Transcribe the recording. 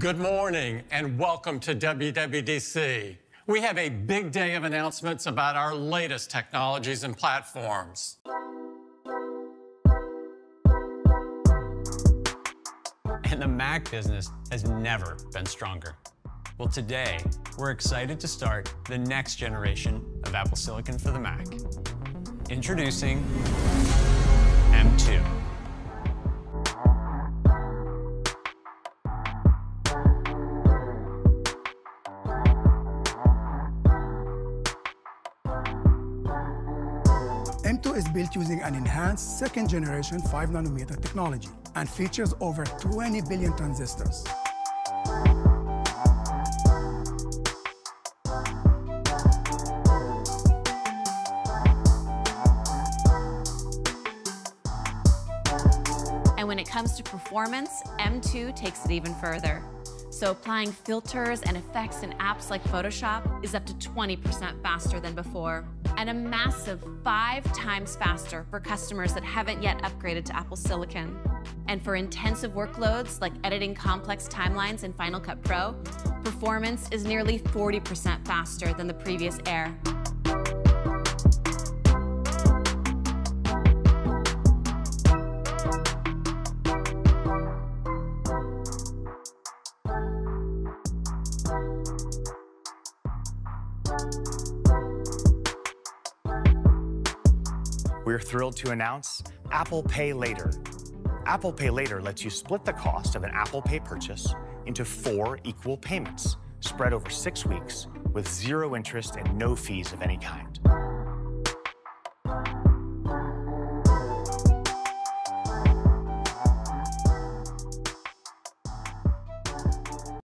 Good morning and welcome to WWDC. We have a big day of announcements about our latest technologies and platforms. And the Mac business has never been stronger. Well, today, we're excited to start the next generation of Apple Silicon for the Mac. Introducing M2. M2 is built using an enhanced second generation 5 nanometer technology and features over 20 billion transistors. And when it comes to performance, M2 takes it even further. So applying filters and effects in apps like Photoshop is up to 20% faster than before, and a massive five times faster for customers that haven't yet upgraded to Apple Silicon. And for intensive workloads like editing complex timelines in Final Cut Pro, performance is nearly 40% faster than the previous Air. We're thrilled to announce Apple Pay Later. Apple Pay Later lets you split the cost of an Apple Pay purchase into four equal payments spread over six weeks with zero interest and no fees of any kind.